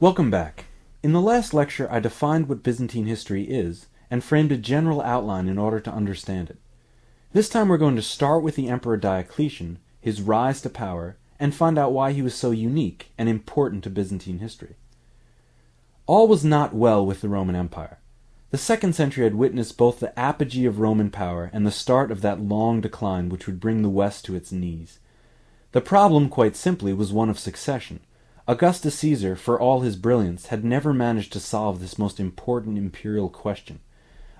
Welcome back. In the last lecture, I defined what Byzantine history is and framed a general outline in order to understand it. This time we're going to start with the Emperor Diocletian, his rise to power, and find out why he was so unique and important to Byzantine history. All was not well with the Roman Empire. The second century had witnessed both the apogee of Roman power and the start of that long decline which would bring the West to its knees. The problem, quite simply, was one of succession. Augustus Caesar, for all his brilliance, had never managed to solve this most important imperial question.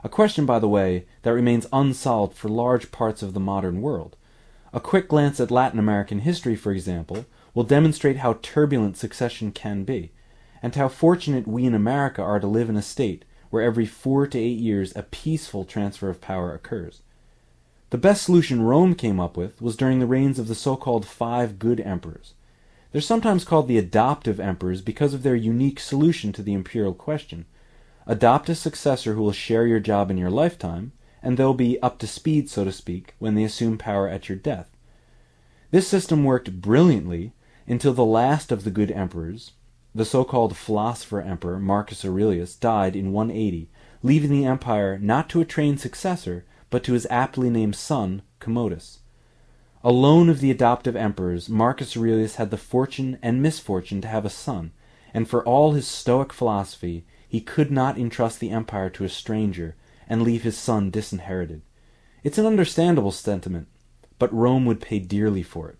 A question, by the way, that remains unsolved for large parts of the modern world. A quick glance at Latin American history, for example, will demonstrate how turbulent succession can be, and how fortunate we in America are to live in a state where every four to eight years a peaceful transfer of power occurs. The best solution Rome came up with was during the reigns of the so-called five good emperors. They're sometimes called the adoptive emperors because of their unique solution to the imperial question. Adopt a successor who will share your job in your lifetime, and they'll be up to speed, so to speak, when they assume power at your death. This system worked brilliantly until the last of the good emperors, the so-called philosopher emperor Marcus Aurelius died in 180, leaving the empire not to a trained successor, but to his aptly named son, Commodus. Alone of the adoptive emperors, Marcus Aurelius had the fortune and misfortune to have a son, and for all his stoic philosophy, he could not entrust the empire to a stranger and leave his son disinherited. It's an understandable sentiment, but Rome would pay dearly for it.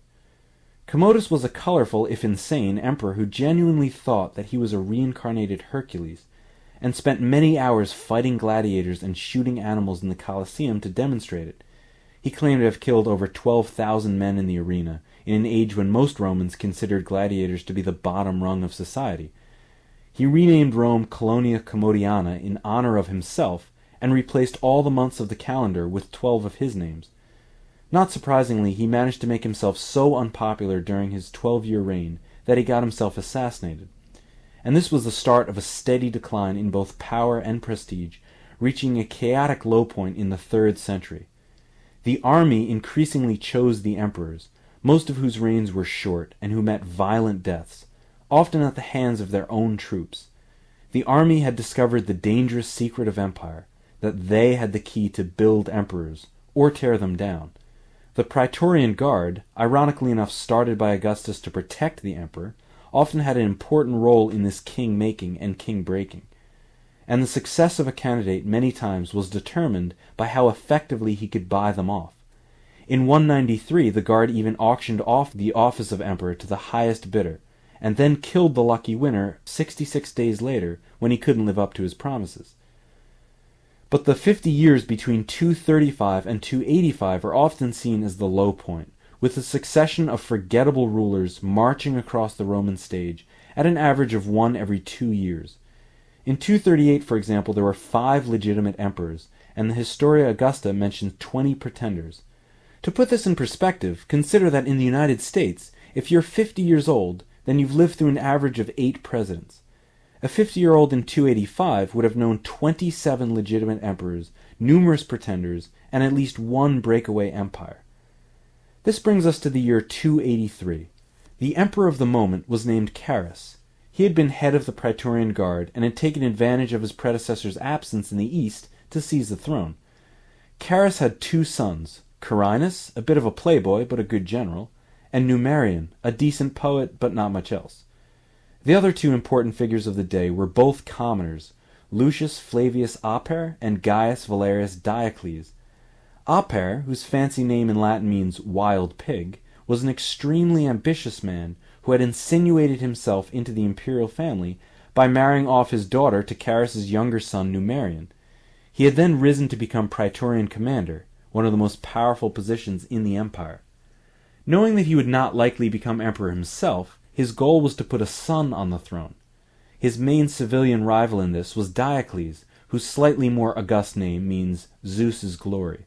Commodus was a colorful, if insane, emperor who genuinely thought that he was a reincarnated Hercules, and spent many hours fighting gladiators and shooting animals in the Colosseum to demonstrate it. He claimed to have killed over 12,000 men in the arena, in an age when most Romans considered gladiators to be the bottom rung of society. He renamed Rome Colonia Commodiana in honor of himself, and replaced all the months of the calendar with twelve of his names. Not surprisingly, he managed to make himself so unpopular during his twelve year reign that he got himself assassinated. And this was the start of a steady decline in both power and prestige, reaching a chaotic low point in the third century. The army increasingly chose the emperors, most of whose reigns were short and who met violent deaths, often at the hands of their own troops. The army had discovered the dangerous secret of empire, that they had the key to build emperors, or tear them down. The Praetorian Guard, ironically enough started by Augustus to protect the emperor, often had an important role in this king making and king breaking. And the success of a candidate many times was determined by how effectively he could buy them off. In 193 the Guard even auctioned off the office of emperor to the highest bidder, and then killed the lucky winner 66 days later when he couldn't live up to his promises. But the fifty years between 235 and 285 are often seen as the low point, with a succession of forgettable rulers marching across the Roman stage at an average of one every two years. In 238, for example, there were five legitimate emperors, and the Historia Augusta mentions 20 pretenders. To put this in perspective, consider that in the United States, if you're 50 years old, then you've lived through an average of eight presidents. A fifty-year-old in 285 would have known 27 legitimate emperors, numerous pretenders, and at least one breakaway empire. This brings us to the year 283. The emperor of the moment was named Carus. He had been head of the Praetorian Guard and had taken advantage of his predecessor's absence in the east to seize the throne. Carus had two sons, Carinus, a bit of a playboy but a good general, and Numerian, a decent poet but not much else. The other two important figures of the day were both commoners, Lucius Flavius Aper and Gaius Valerius Diocles. Aper, whose fancy name in Latin means wild pig, was an extremely ambitious man who had insinuated himself into the imperial family by marrying off his daughter to Carus's younger son Numerian. He had then risen to become Praetorian commander, one of the most powerful positions in the empire. Knowing that he would not likely become emperor himself, his goal was to put a son on the throne. His main civilian rival in this was Diocles, whose slightly more august name means Zeus's glory.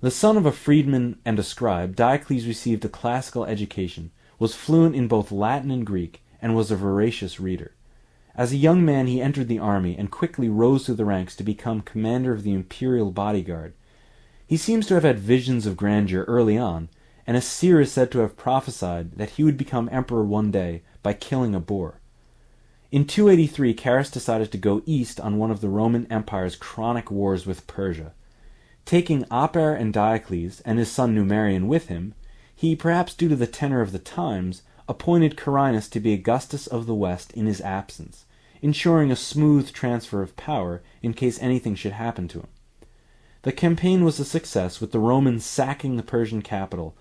The son of a freedman and a scribe, Diocles received a classical education, was fluent in both Latin and Greek, and was a voracious reader. As a young man he entered the army and quickly rose through the ranks to become commander of the imperial bodyguard. He seems to have had visions of grandeur early on, and a seer is said to have prophesied that he would become emperor one day by killing a boar. In 283, Carus decided to go east on one of the Roman Empire's chronic wars with Persia. Taking Aper and Diocles and his son Numerian with him, he, perhaps due to the tenor of the times, appointed Carinus to be Augustus of the West in his absence, ensuring a smooth transfer of power in case anything should happen to him. The campaign was a success, with the Romans sacking the Persian capital,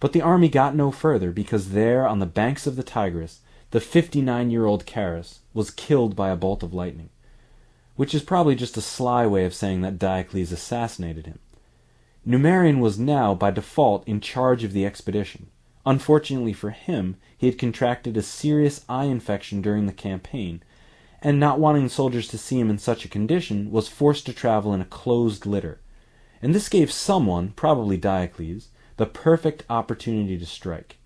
but the army got no further because there, on the banks of the Tigris, the fifty-nine-year-old Carus was killed by a bolt of lightning, which is probably just a sly way of saying that Diocles assassinated him. Numerian was now, by default, in charge of the expedition. Unfortunately for him, he had contracted a serious eye infection during the campaign, and not wanting soldiers to see him in such a condition, was forced to travel in a closed litter. And this gave someone, probably Diocles, the perfect opportunity to strike.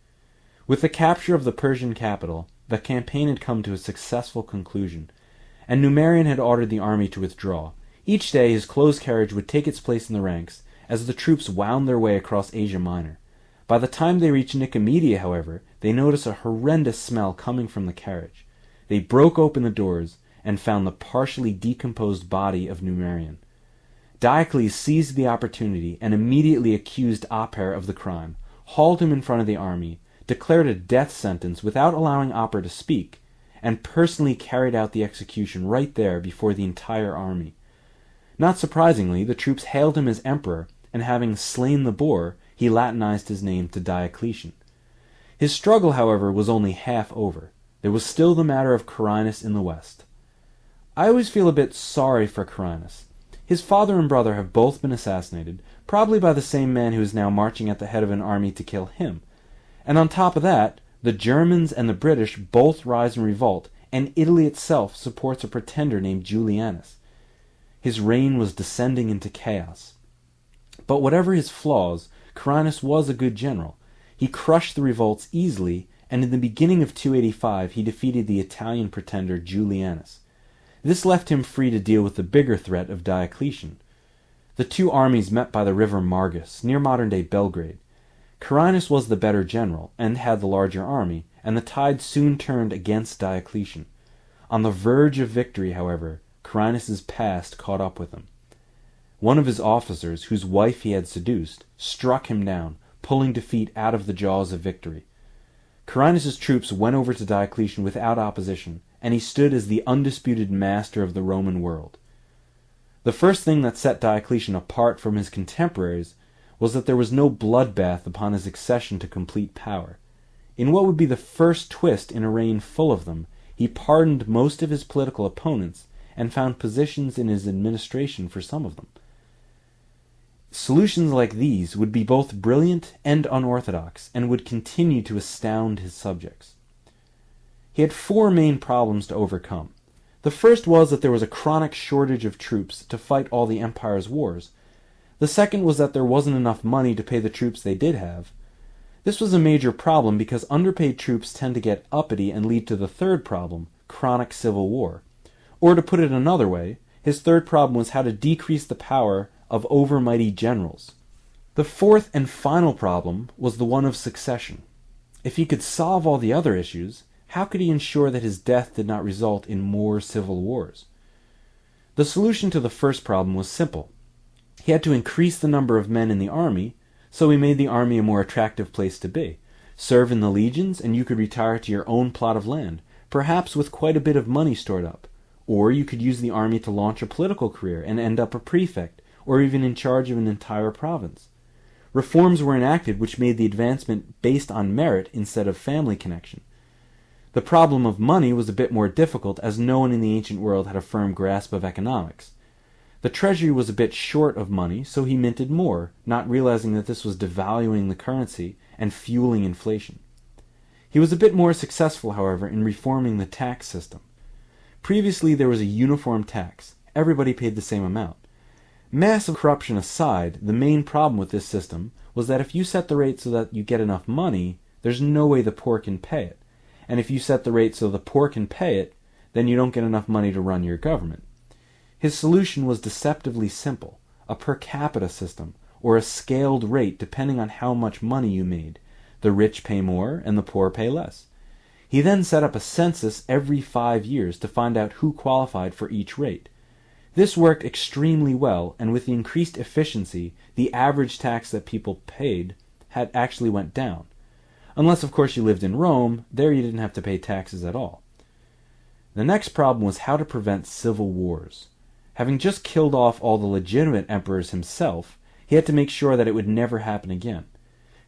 With the capture of the Persian capital, the campaign had come to a successful conclusion, and Numerian had ordered the army to withdraw. Each day his closed carriage would take its place in the ranks as the troops wound their way across Asia Minor. By the time they reached Nicomedia, however, they noticed a horrendous smell coming from the carriage. They broke open the doors and found the partially decomposed body of Numerian. Diocles seized the opportunity and immediately accused Aper of the crime, hauled him in front of the army, declared a death sentence without allowing Aper to speak, and personally carried out the execution right there before the entire army. Not surprisingly, the troops hailed him as emperor, and having slain the boar, he Latinized his name to Diocletian. His struggle, however, was only half over. There was still the matter of Carinus in the west. I always feel a bit sorry for Carinus. His father and brother have both been assassinated, probably by the same man who is now marching at the head of an army to kill him. And on top of that, the Germans and the British both rise in revolt, and Italy itself supports a pretender named Julianus. His reign was descending into chaos. But whatever his flaws, Carinus was a good general. He crushed the revolts easily, and in the beginning of 285 he defeated the Italian pretender Julianus. This left him free to deal with the bigger threat of Diocletian. The two armies met by the river Margus, near modern-day Belgrade. Carinus was the better general, and had the larger army, and the tide soon turned against Diocletian. On the verge of victory, however, Carinus's past caught up with him. One of his officers, whose wife he had seduced, struck him down, pulling defeat out of the jaws of victory. Carinus's troops went over to Diocletian without opposition, and he stood as the undisputed master of the Roman world. The first thing that set Diocletian apart from his contemporaries was that there was no bloodbath upon his accession to complete power. In what would be the first twist in a reign full of them, he pardoned most of his political opponents and found positions in his administration for some of them. Solutions like these would be both brilliant and unorthodox, and would continue to astound his subjects. He had four main problems to overcome. The first was that there was a chronic shortage of troops to fight all the empire's wars. The second was that there wasn't enough money to pay the troops they did have. This was a major problem because underpaid troops tend to get uppity and lead to the third problem, chronic civil war. Or to put it another way, his third problem was how to decrease the power of overmighty generals. The fourth and final problem was the one of succession. If he could solve all the other issues, how could he ensure that his death did not result in more civil wars? The solution to the first problem was simple. He had to increase the number of men in the army, so he made the army a more attractive place to be. Serve in the legions, and you could retire to your own plot of land, perhaps with quite a bit of money stored up. Or you could use the army to launch a political career and end up a prefect, or even in charge of an entire province. Reforms were enacted which made the advancement based on merit instead of family connection. The problem of money was a bit more difficult as no one in the ancient world had a firm grasp of economics. The treasury was a bit short of money, so he minted more, not realizing that this was devaluing the currency and fueling inflation. He was a bit more successful, however, in reforming the tax system. Previously there was a uniform tax. Everybody paid the same amount. Massive corruption aside, the main problem with this system was that if you set the rate so that you get enough money, there's no way the poor can pay it and if you set the rate so the poor can pay it, then you don't get enough money to run your government. His solution was deceptively simple a per capita system, or a scaled rate depending on how much money you made. The rich pay more and the poor pay less. He then set up a census every five years to find out who qualified for each rate. This worked extremely well, and with the increased efficiency, the average tax that people paid had actually went down. Unless, of course, you lived in Rome, there you didn't have to pay taxes at all. The next problem was how to prevent civil wars. Having just killed off all the legitimate emperors himself, he had to make sure that it would never happen again.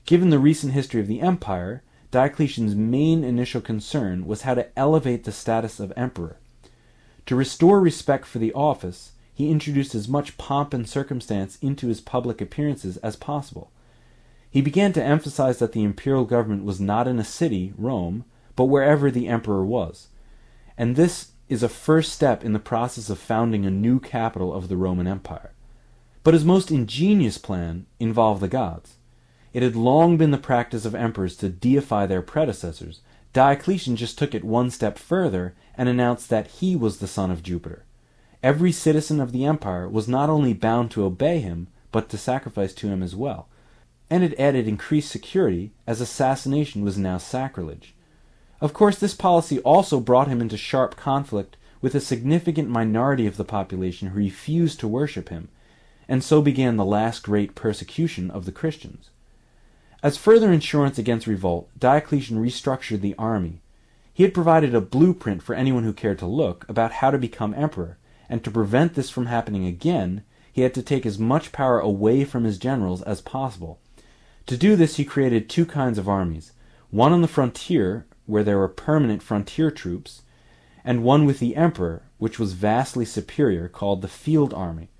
Given the recent history of the empire, Diocletian's main initial concern was how to elevate the status of emperor. To restore respect for the office, he introduced as much pomp and circumstance into his public appearances as possible. He began to emphasize that the imperial government was not in a city, Rome, but wherever the emperor was. And this is a first step in the process of founding a new capital of the Roman Empire. But his most ingenious plan involved the gods. It had long been the practice of emperors to deify their predecessors. Diocletian just took it one step further and announced that he was the son of Jupiter. Every citizen of the empire was not only bound to obey him, but to sacrifice to him as well. And it added increased security, as assassination was now sacrilege. Of course, this policy also brought him into sharp conflict with a significant minority of the population who refused to worship him, and so began the last great persecution of the Christians. As further insurance against revolt, Diocletian restructured the army. He had provided a blueprint for anyone who cared to look about how to become emperor, and to prevent this from happening again, he had to take as much power away from his generals as possible. To do this, he created two kinds of armies one on the frontier, where there were permanent frontier troops, and one with the emperor, which was vastly superior, called the field army.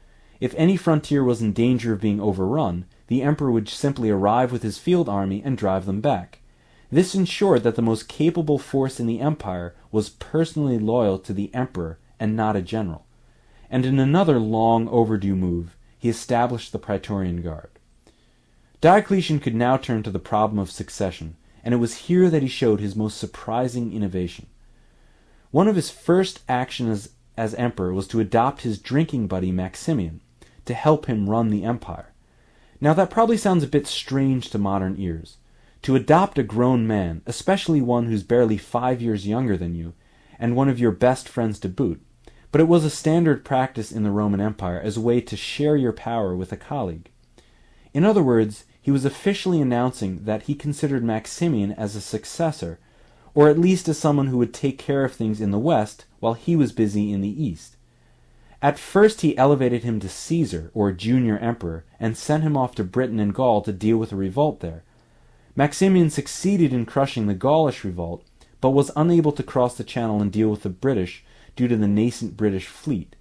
If any frontier was in danger of being overrun, the emperor would simply arrive with his field army and drive them back. This ensured that the most capable force in the empire was personally loyal to the emperor and not a general. And in another long overdue move, he established the Praetorian Guard. Diocletian could now turn to the problem of succession, and it was here that he showed his most surprising innovation. One of his first actions as emperor was to adopt his drinking buddy Maximian to help him run the empire. Now that probably sounds a bit strange to modern ears. To adopt a grown man, especially one who's barely five years younger than you, and one of your best friends to boot, but it was a standard practice in the Roman Empire as a way to share your power with a colleague. In other words, he was officially announcing that he considered Maximian as a successor, or at least as someone who would take care of things in the West while he was busy in the East. At first he elevated him to Caesar, or junior emperor, and sent him off to Britain and Gaul to deal with a revolt there. Maximian succeeded in crushing the Gaulish revolt, but was unable to cross the Channel and deal with the British due to the nascent British fleet.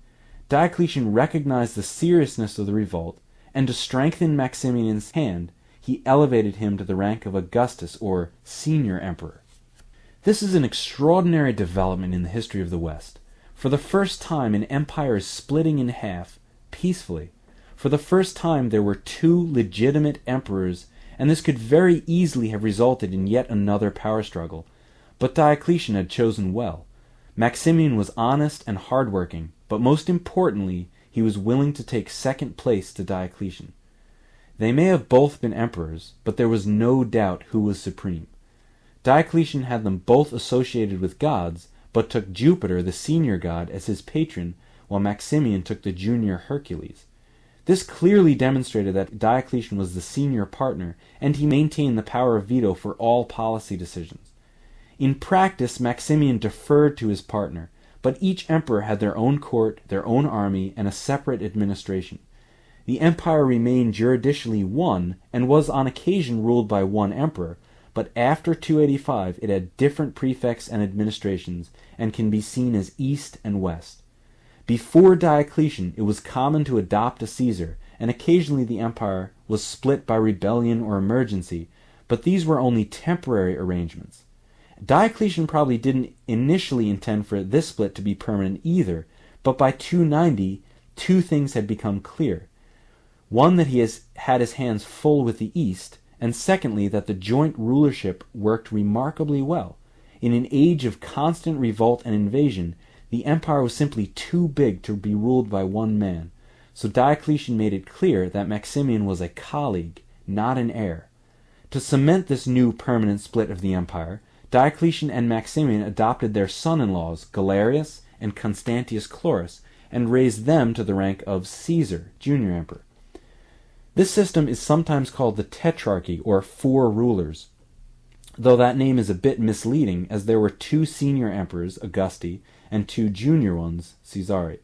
Diocletian recognized the seriousness of the revolt, and to strengthen Maximian's hand, he elevated him to the rank of Augustus, or senior emperor. This is an extraordinary development in the history of the West. For the first time, an empire is splitting in half, peacefully. For the first time, there were two legitimate emperors, and this could very easily have resulted in yet another power struggle. But Diocletian had chosen well. Maximian was honest and hardworking, but most importantly, he was willing to take second place to Diocletian. They may have both been emperors, but there was no doubt who was supreme. Diocletian had them both associated with gods, but took Jupiter, the senior god, as his patron, while Maximian took the junior Hercules. This clearly demonstrated that Diocletian was the senior partner, and he maintained the power of veto for all policy decisions. In practice, Maximian deferred to his partner, but each emperor had their own court, their own army, and a separate administration. The empire remained juridically one, and was on occasion ruled by one emperor, but after 285 it had different prefects and administrations, and can be seen as east and west. Before Diocletian it was common to adopt a Caesar, and occasionally the empire was split by rebellion or emergency, but these were only temporary arrangements. Diocletian probably didn't initially intend for this split to be permanent either, but by 290 two things had become clear. One that he has had his hands full with the East, and secondly, that the joint rulership worked remarkably well. In an age of constant revolt and invasion, the empire was simply too big to be ruled by one man, so Diocletian made it clear that Maximian was a colleague, not an heir. To cement this new permanent split of the empire, Diocletian and Maximian adopted their son-in-laws, Galerius and Constantius Chlorus, and raised them to the rank of Caesar, junior emperor. This system is sometimes called the Tetrarchy, or Four Rulers, though that name is a bit misleading, as there were two senior emperors, Augusti, and two junior ones, Caesari.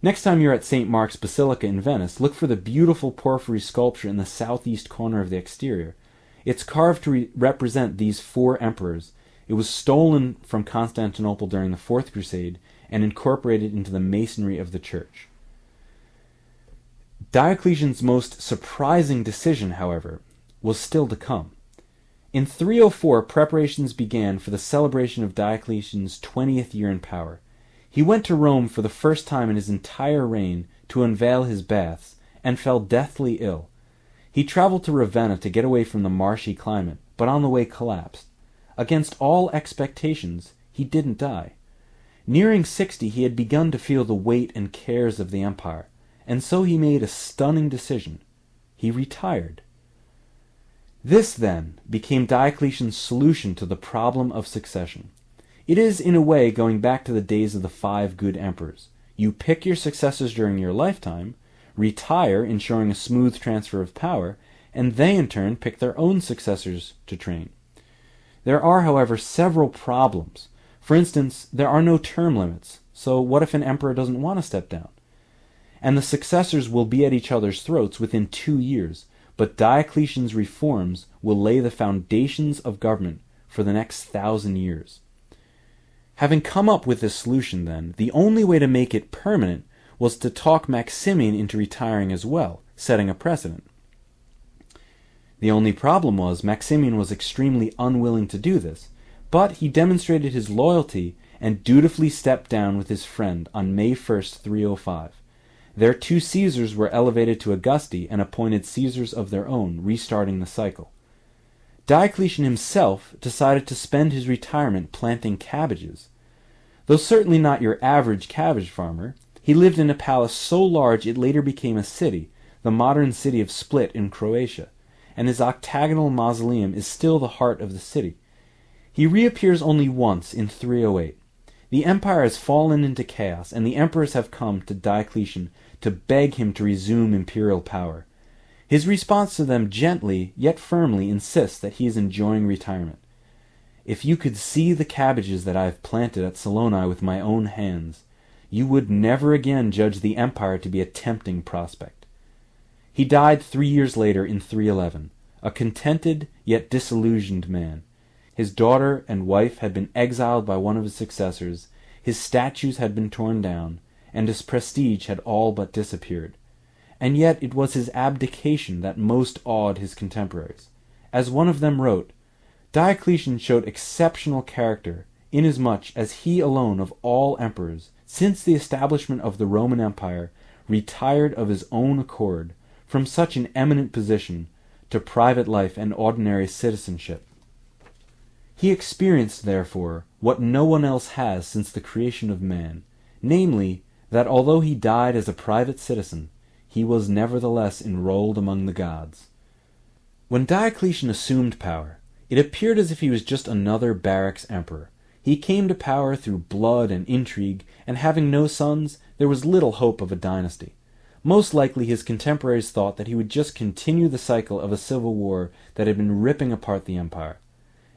Next time you're at St. Mark's Basilica in Venice, look for the beautiful porphyry sculpture in the southeast corner of the exterior. It's carved to re- represent these four emperors. It was stolen from Constantinople during the Fourth Crusade and incorporated into the masonry of the church. Diocletian's most surprising decision, however, was still to come. In 304, preparations began for the celebration of Diocletian's 20th year in power. He went to Rome for the first time in his entire reign to unveil his baths, and fell deathly ill. He traveled to Ravenna to get away from the marshy climate, but on the way collapsed. Against all expectations, he didn't die. Nearing sixty, he had begun to feel the weight and cares of the empire, and so he made a stunning decision. He retired. This, then, became Diocletian's solution to the problem of succession. It is, in a way, going back to the days of the five good emperors. You pick your successors during your lifetime, retire, ensuring a smooth transfer of power, and they, in turn, pick their own successors to train. There are, however, several problems. For instance, there are no term limits, so what if an emperor doesn't want to step down? And the successors will be at each other's throats within two years, but Diocletian's reforms will lay the foundations of government for the next thousand years. Having come up with this solution, then, the only way to make it permanent was to talk Maximian into retiring as well, setting a precedent. The only problem was Maximian was extremely unwilling to do this, but he demonstrated his loyalty and dutifully stepped down with his friend on May 1st, 305. Their two Caesars were elevated to Augusti and appointed Caesars of their own, restarting the cycle. Diocletian himself decided to spend his retirement planting cabbages. Though certainly not your average cabbage farmer, he lived in a palace so large it later became a city, the modern city of Split in Croatia, and his octagonal mausoleum is still the heart of the city. He reappears only once in 308. The empire has fallen into chaos, and the emperors have come to Diocletian to beg him to resume imperial power. His response to them gently, yet firmly, insists that he is enjoying retirement. If you could see the cabbages that I have planted at Salona with my own hands, you would never again judge the empire to be a tempting prospect. He died three years later in 311, a contented yet disillusioned man. His daughter and wife had been exiled by one of his successors, his statues had been torn down, and his prestige had all but disappeared. And yet it was his abdication that most awed his contemporaries. As one of them wrote, Diocletian showed exceptional character, inasmuch as he alone of all emperors, since the establishment of the Roman Empire, retired of his own accord from such an eminent position to private life and ordinary citizenship. He experienced, therefore, what no one else has since the creation of man, namely, that although he died as a private citizen, he was nevertheless enrolled among the gods. When Diocletian assumed power, it appeared as if he was just another barracks emperor. He came to power through blood and intrigue, and having no sons, there was little hope of a dynasty. Most likely his contemporaries thought that he would just continue the cycle of a civil war that had been ripping apart the empire.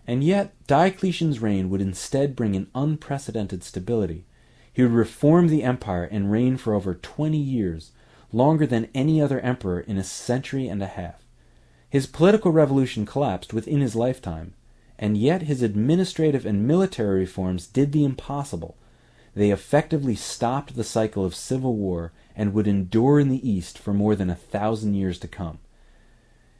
And yet Diocletian's reign would instead bring an unprecedented stability. He would reform the empire and reign for over twenty years, longer than any other emperor in a century and a half. His political revolution collapsed within his lifetime, and yet his administrative and military reforms did the impossible. They effectively stopped the cycle of civil war and would endure in the East for more than a thousand years to come.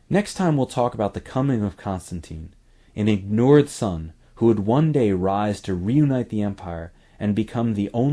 Next time we'll talk about the coming of Constantine an ignored son who would one day rise to reunite the empire and become the only